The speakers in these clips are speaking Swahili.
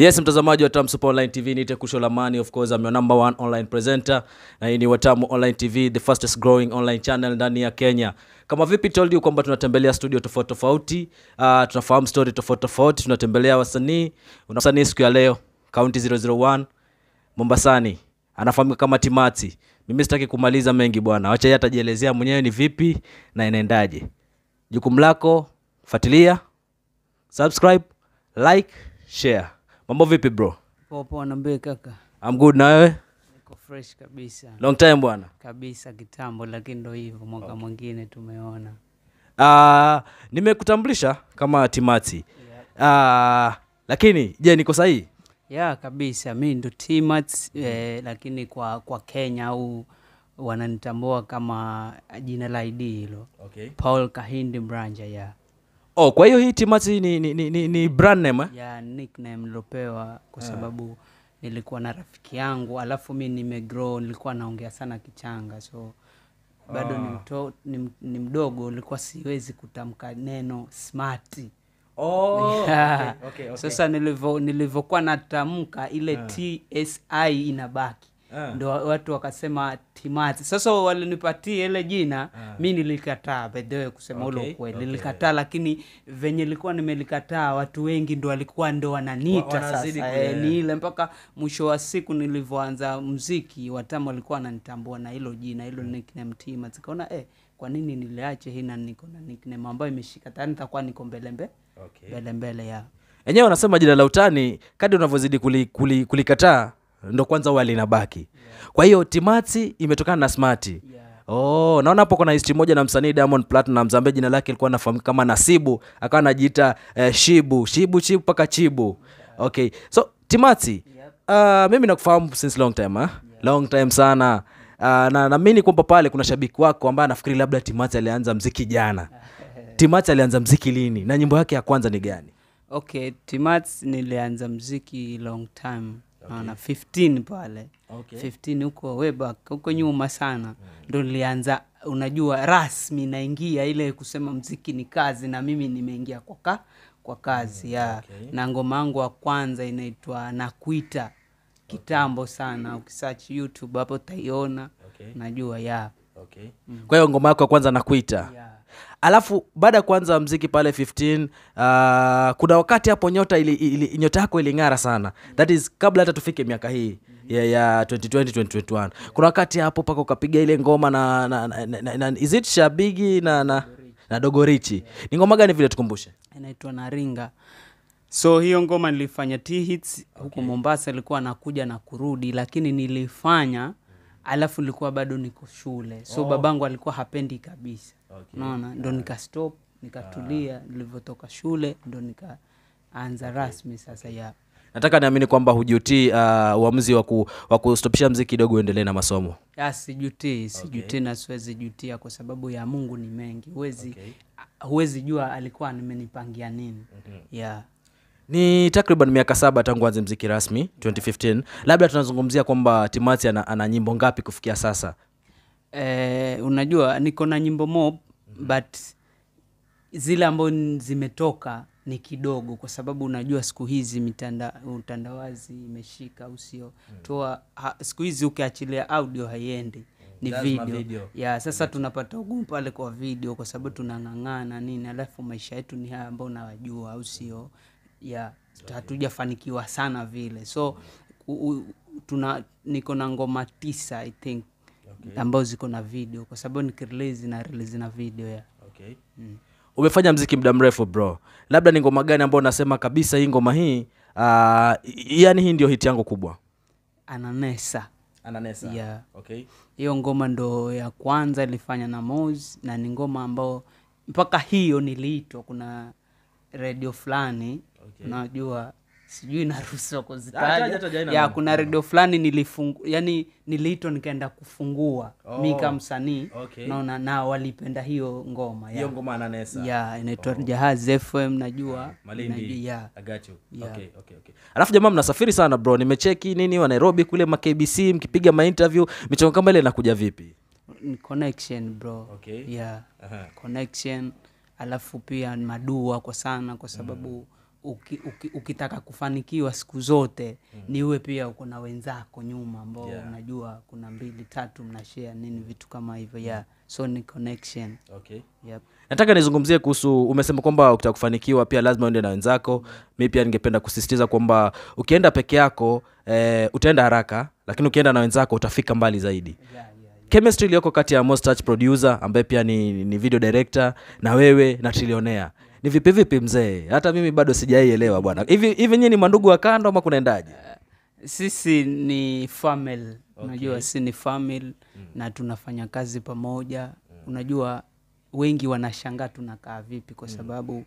yes mtazamaji wa Tamu Super online tv ni Tekusho lamani of course I'm your number one online presenter na hii ni watamu online tv the fastest growing online channel ndani ya kenya. Kama vipi told you kwamba tunatembelea studio tofauti tofauti uh, tunafahamu story tofauti tofauti tunatembelea wasanii. Una wasanii siku ya leo county 001 mombasani. Anafahamika kama timati mimi sitaki kumaliza mengi bwana wacha yeye atajielezea mwenyewe ni vipi na inaendaje. Jukumu lako fuatilia subscribe like share mambo vipi bro Poa kaka. I'm good na wewe Niko fresh kabisa long time bwana kabisa kitambo, lakini ndo hivyo, mwaka okay. mwingine tumeona. uh, nimekutambulisha kama timati yeah. uh, lakini je niko sahihi Ya yeah, kabisa, mi ndo Timats eh, lakini kwa kwa Kenya au wananitambua kama jina la ID hilo okay. Paul Kahindi Mranja ya oh, kwa hiyo hii timati ni, ni, ni, ni, ni brand name eh? Yeah, nickname nilopewa kwa sababu yeah. nilikuwa na rafiki yangu, alafu mi nimegrow, nilikuwa naongea sana Kichanga so bado ni, mto, ni, ni mdogo, nilikuwa siwezi kutamka neno smart oh, Yeah. okay, okay, okay. Sasa nilivyo nilivyokuwa natamka ile yeah. TSI inabaki Ah. ndo wa- watu wakasema timati. Sasa walinipatia ile jina mi nilikataa bedhewe kusema okay. ule ukweli okay. nilikataa, lakini venye likuwa nimelikataa watu wengi ndo walikuwa ndo wananiita Wa- sasa eh, ni ile mpaka mwisho wa siku nilivyoanza mziki watamu walikuwa wananitambua na hilo jina hilo nickname Timat. zikaona eh, kwa nini niliache hii na niko na nickname ambayo imeshika tayari, nitakuwa niko mbele mbelembele Okay. mbele mbele ya enyewe wanasema jina la utani kadi unavyozidi kulikataa kuli, kulikataa ndo kwanza huwa linabaki. Kwa hiyo timati imetokana na smati oh, naona hapo kuna history moja na msanii diamond platinum ambaye jina lake ilikuwa nafahamika kama nasibu akawa anajiita eh, shibu. Shibu chibu paka chibu. Yeah. okay. So timati yep. uh, mimi nakufahamu since long time yeah. long time sana. Uh, na naamini kwamba pale kuna shabiki wako ambaye anafikiri labda timati alianza mziki jana. Timati alianza mziki lini? Na nyimbo yake ya kwanza ni gani? Okay Timati nilianza mziki long time naona 15 pale Okay. 15 huko way back huko nyuma sana ndo nilianza unajua rasmi naingia ile kusema mziki ni kazi na mimi nimeingia kwa ka, kwa kazi mm. ya okay. na ngoma yangu wa kwanza inaitwa nakuita kitambo sana ukisearch youtube hapo utaiona Okay. najua ya okay. mm. kwa hiyo ngoma yako ya kwanza nakuita ya alafu baada ya kuanza mziki pale 15 uh, kuna wakati hapo nyota ili, ili, nyota yako iling'ara sana. That is kabla hata tufike miaka hii ya, yeah, yeah, 2020 2021 kuna wakati hapo paka ukapiga ile ngoma na, na, na, na, na is it shabigi na, na, na dogorichi ni ngoma gani vile tukumbushe? Inaitwa naringa. So hiyo ngoma nilifanya t-hits okay. huku mombasa ilikuwa nakuja na kurudi lakini nilifanya alafu nilikuwa bado niko shule so oh. babangu alikuwa hapendi kabisa okay. naona ndo nikastop nikatulia nilivyotoka shule ndo nikaanza rasmi sasa ya nataka niamini kwamba hujutii uh, uamuzi wa kustopisha mziki kidogo uendelee na masomo sijutii sijutii okay. na siwezi jutia kwa sababu ya mungu ni mengi huwezi Okay. huwezi jua alikuwa nimenipangia nini yeah. Ni takriban miaka saba tangu anze mziki rasmi 2015 labda tunazungumzia kwamba timati ana, ana nyimbo ngapi kufikia sasa? Eh, unajua niko na nyimbo mob but zile ambayo zimetoka ni kidogo kwa sababu unajua siku hizi mitanda, utandawazi imeshika au sio? Toa ha, siku hizi ukiachilia audio haiendi ni video, video. ya sasa tunapata ugumu pale kwa video kwa sababu tunang'ang'ana nini alafu maisha yetu ni haya ambao nawajua au sio ya hatujafanikiwa sana vile so u, tuna niko na ngoma tisa i think okay. ambazo ziko na video kwa sababu nikirelease na release na video ya okay. mm. umefanya mziki muda mrefu bro labda ni ngoma gani ambao unasema kabisa hii ngoma hii uh, yani hii ndio hiti yangu kubwa ananesa ananesa Yeah. okay. hiyo ngoma ndo ya kwanza ilifanya na Moz na ni ngoma ambao mpaka hiyo niliitwa kuna redio fulani Okay. najua sijui naruhusiwa Ah, taja, kuzitaja ya kuna redio fulani nilifungu yani niliitwa nikaenda kufungua Oh. mi kama msanii Okay. naona na walipenda hiyo ngoma hiyo ngoma ananesa ya inaitwa oh. jahazi fm najua malindi ya. I got you. Yeah. Okay, okay, okay. alafu jamaa mnasafiri sana bro nimecheki nini wa nairobi kule makbc mkipiga mainterview michongo kama ile inakuja vipi connection bro Okay. yeah Aha. connection alafu pia madua kwa sana kwa sababu uki, uki, ukitaka kufanikiwa siku zote mm. ni uwe pia uko na wenzako nyuma ambao Yeah. unajua kuna mbili tatu mnashare nini vitu kama hivyo ya yeah so ni connection okay. yep. nataka nizungumzie kuhusu umesema kwamba ukitaka kufanikiwa pia lazima uende na wenzako mi pia ningependa kusisitiza kwamba ukienda peke yako eh, utaenda haraka lakini ukienda na wenzako utafika mbali zaidi yeah, yeah. chemistry iliyoko kati ya Most Touch producer ambaye pia ni, ni video director na wewe na trillionaire ni vipi vipi mzee? Hata mimi bado sijaielewa bwana. Hivi hivi nyinyi ni mandugu wa kando ama kunaendaje? Sisi ni family. Unajua si ni family na tunafanya kazi pamoja. Mm. unajua wengi wanashangaa tunakaa vipi kwa sababu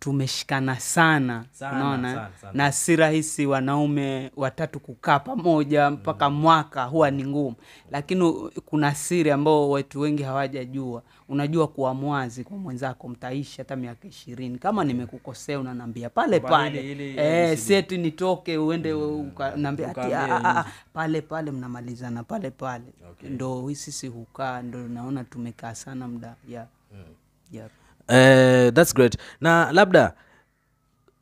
tumeshikana sana, Sana, unaona na si rahisi wanaume watatu kukaa pamoja mpaka mm. mwaka huwa ni ngumu lakini kuna siri ambao watu wengi hawajajua unajua kuwa mwazi kwa mwenzako mtaishi hata miaka ishirini kama nimekukosea unanambia pale pale e, eh, sieti nitoke uende ati Ukaambie "Ah, ah, ah, nje." pale pale mnamalizana pale pale Okay. ndo sisi hukaa ndo naona tumekaa sana mda yeah. mm. Yeah. Eh, that's great. Na labda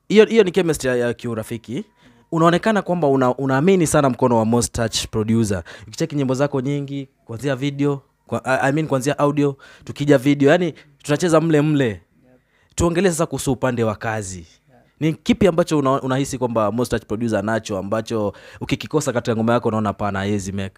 hiyo ni chemistry ya, kiurafiki. Unaonekana kwamba una, unaamini sana mkono wa Most Touch producer. Ukicheki nyimbo zako nyingi kuanzia video kwa, I mean kuanzia audio tukija video yani tunacheza mle mle. Tuongelee sasa kuhusu upande wa kazi. Ni kipi ambacho una, unahisi kwamba Most Touch producer anacho ambacho ukikikosa katika ngoma yako unaona pana haiwezi make?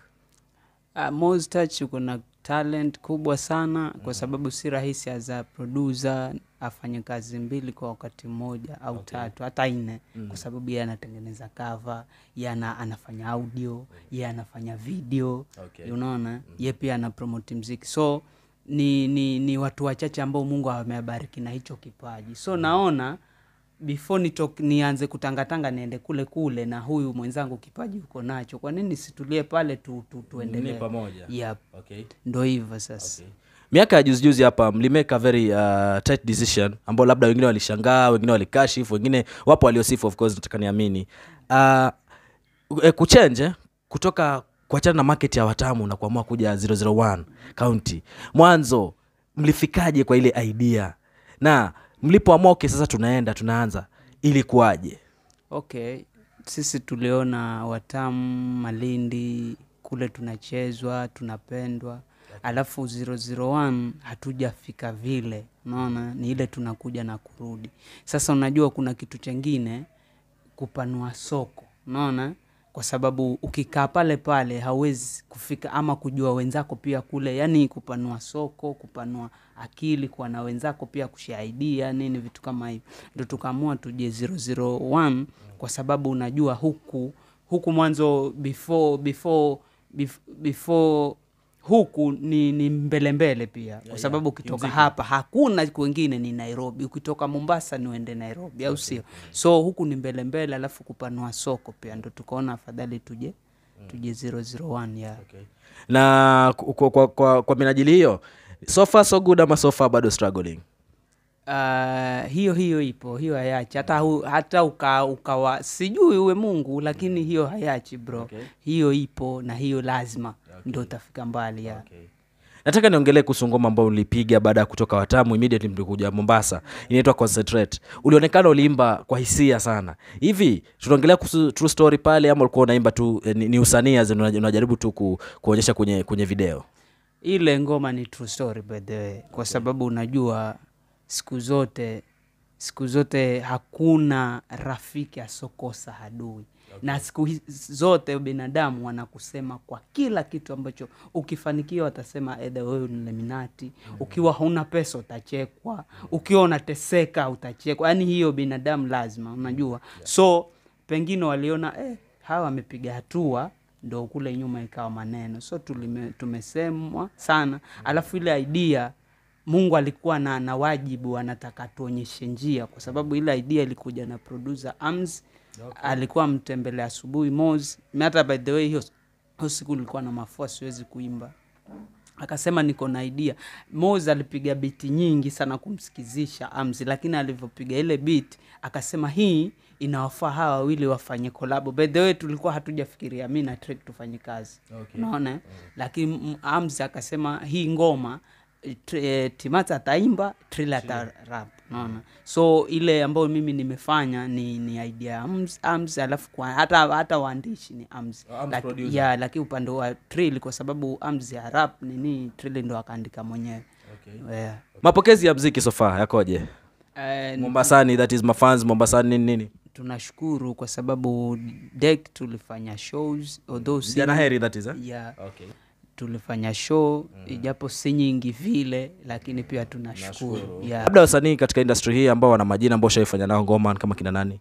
Uh, Mostach Touch uko na talent kubwa sana kwa sababu si rahisi aza produsa producer afanye kazi mbili kwa wakati mmoja au okay. tatu hata nne mm. kwa sababu yeye anatengeneza kava yeye anafanya audio yeye anafanya video Okay. unaona mm. ye pia ana promote mziki so ni, ni, ni watu wachache ambao mungu amebariki na hicho kipaji so mm. naona before nitok, nianze kutangatanga niende kule kule na huyu mwenzangu kipaji uko nacho. Kwa nini situlie pale tu, tu, tuendelee? Pamoja. Yep. okay. ndo hivyo sasa. Okay. Miaka ya juzijuzi hapa mlimeka very uh, tight decision ambao labda wengine walishangaa wengine walikashifu wengine wapo waliosifu of course nataka niamini. Uh, e, kuchenje kutoka kuachana na market ya watamu na kuamua kuja 001 county. Mwanzo mlifikaje kwa ile idea? Na mlipoamua okay sasa tunaenda tunaanza. Ilikuwaje? Okay sisi tuliona watamu malindi kule tunachezwa tunapendwa. Alafu 001 hatujafika vile. Unaona ni ile tunakuja na kurudi. Sasa unajua kuna kitu chengine kupanua soko. Unaona kwa sababu ukikaa pale pale hawezi kufika ama kujua wenzako pia kule. Yani kupanua soko kupanua akili kuwa na wenzako pia kushaidia nini vitu kama hivyo ndo tukaamua tuje 001 kwa sababu unajua huku huku mwanzo before before before huku ni, ni mbele mbele pia. Kwa sababu ukitoka hapa hakuna kwengine ni nairobi. Ukitoka mombasa niuende nairobi au sio? So huku ni mbele mbele alafu kupanua soko pia. Ndo tukaona afadhali tuje tuje 001 ya. Na kwa, kwa, kwa, kwa minajili hiyo so far so good ama so far bado struggling Uh, hiyo hiyo ipo hiyo hayachi. Hata, hu, hata uka, ukawa sijui uwe mungu lakini hiyo hayachi bro. Okay. hiyo ipo na hiyo lazima okay. ndo utafika mbali ya okay. Nataka niongelee kuhusu ngoma ambao ulipiga baada ya kutoka watamu immediately mlikuja mombasa. Inaitwa concentrate. Ulionekana uliimba kwa hisia sana. Hivi tunaongelea kuhusu true story pale ama ulikuwa unaimba tu eh, ni, ni usanii unajaribu tu ku, kuonyesha kwenye kwenye video? Ile ngoma ni true story by the way kwa sababu unajua siku zote siku zote hakuna rafiki asokosa hadui okay. na siku zote binadamu wanakusema kwa kila kitu ambacho ukifanikiwa watasema edha wewe ni leminati ukiwa huna pesa utachekwa mm -hmm. ukiwa unateseka utachekwa yaani hiyo binadamu lazima unajua yeah. so pengine waliona eh, hawa wamepiga hatua ndo kule nyuma ikawa maneno so tulime, tumesemwa sana mm -hmm. alafu ile idea mungu alikuwa na, na wajibu anataka tuonyeshe njia kwa sababu ile idea ilikuja na producer Ams okay. alikuwa mtembele asubuhi mos hata by the way hiyo siku nilikuwa na mafua siwezi kuimba akasema niko na idea mos alipiga biti nyingi sana kumsikizisha amzi lakini alivyopiga ile bit akasema hii inawafaa hawa wawili wafanye kolabo by the way tulikuwa hatujafikiria mi na Trek tufanye kazi Okay. unaona okay. lakini mm, amzi akasema hii ngoma Eh, timata ataimba trila atarap naona so ile ambayo mimi nimefanya ni, ni idea ya ams, ams alafu kwa, hata hata waandishi ni ams, Oh, Ams Laki- ya lakini upande wa trill kwa sababu ams ya rap nini trill ndo akaandika mwenyewe okay. yeah. Okay. mapokezi ya mziki sofa yakoje Eh, mombasani that is mafans mombasani nini nini tunashukuru kwa sababu dek tulifanya shows although si, jana heri that is eh? yeah, okay. Tulifanya show mm. ijapo si nyingi vile lakini pia tunashukuru. Yeah. labda wasanii katika industry hii ambao wana majina ambao ushaifanya nao ngoma kama kina nani?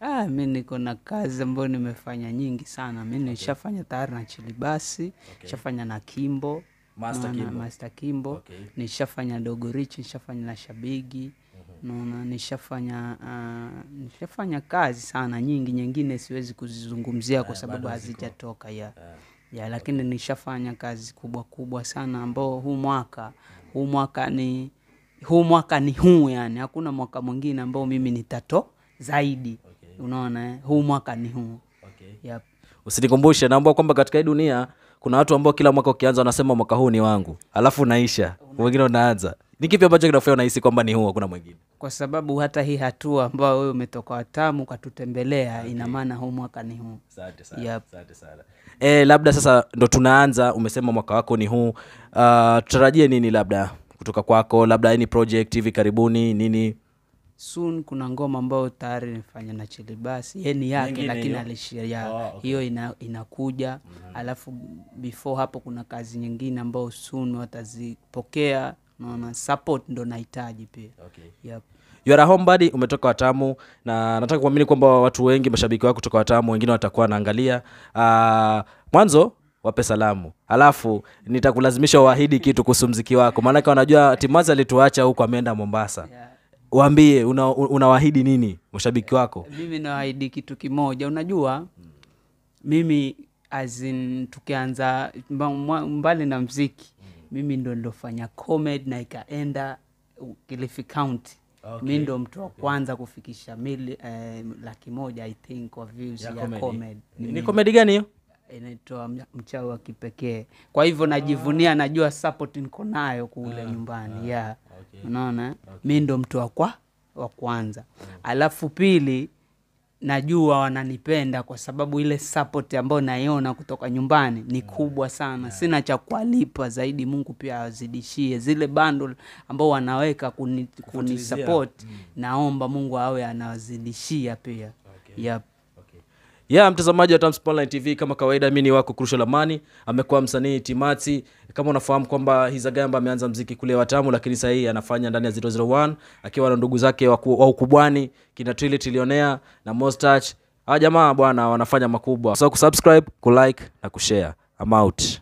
Ah, mi niko na kazi ambayo nimefanya nyingi sana. Mi nishafanya tayari na chilibasi shafanya na kimbo. Master Kimbo. Master kimbo. Okay. nishafanya dogo rich nishafanya na shabigi. Naona nishafanya uh, nishafanya kazi sana nyingi nyingine siwezi kuzizungumzia kwa sababu hazijatoka ya ya lakini nishafanya kazi kubwa kubwa sana ambao huu mwaka huu mwaka ni huu mwaka ni huu yani hakuna mwaka mwingine ambao mimi nitato zaidi okay. unaona eh? huu mwaka ni huu okay. yep. usinikumbushe naomba kwamba katika hii dunia kuna watu ambao kila mwaka ukianza wanasema mwaka huu ni wangu alafu unaisha wengine unaanza ni kipi ambacho kinafanya unahisi kwamba ni huu hakuna mwingine? Kwa sababu hata hii hatua ambayo wewe umetoka watamu ukatutembelea okay. ina maana huu mwaka ni huu. Asante Yep. asante sana. E, labda sasa ndo tunaanza umesema mwaka wako ni huu. Uh, tutarajie nini labda kutoka kwako? Labda any project hivi karibuni nini? Soon kuna ngoma ambayo tayari nimefanya na chilibasi ye ni yake Nyingine lakini hiyo? alishia Oh, okay. hiyo ina, inakuja. Alafu before hapo kuna kazi nyingine ambayo soon watazipokea naona support ndo nahitaji pia. Okay. yep. You are a homebody umetoka watamu na nataka kuamini kwamba watu wengi mashabiki wako kutoka watamu wengine watakuwa wanaangalia uh, mwanzo wape salamu. Alafu nitakulazimisha uahidi kitu kuhusu mziki wako. Maanake wanajua timazi alituacha huko ameenda mombasa. Yeah. waambie una- unawahidi nini mashabiki wako? Mimi naahidi kitu kimoja. Unajua mimi as in tukianza mbali na mziki mimi ndo nilofanya comedy na ikaenda kilifi county Okay. mi ndo mtu wa kwanza okay. kufikisha mili, eh, laki moja i think kwa views ya, comedy ni, ni komedi gani hiyo inaitwa mchao mchawi wa kipekee kwa hivyo najivunia najua support niko nayo kule ah, nyumbani ah, yeah. Okay. unaona okay. mi ndo mtu wa kwa wa kwanza alafu pili najua wananipenda kwa sababu ile support ambayo naiona kutoka nyumbani ni kubwa sana. Sina cha kuwalipa zaidi mungu pia awazidishie zile bundle ambao wanaweka kunisapoti kuni support naomba mungu awe anawazidishia pia. Okay. yep. Yeah mtazamaji wa Tams Online tv kama kawaida mimi ni wako Crucial Amani, amekuwa msanii timati kama unafahamu kwamba Hiza Gamba ameanza mziki kule watamu lakini sasa hivi anafanya ndani ya 001 akiwa na ndugu zake wa ukubwani kina trili Trillionaire na mostach hawa jamaa bwana wanafanya makubwa. So kusubscribe kulike na kushare. I'm out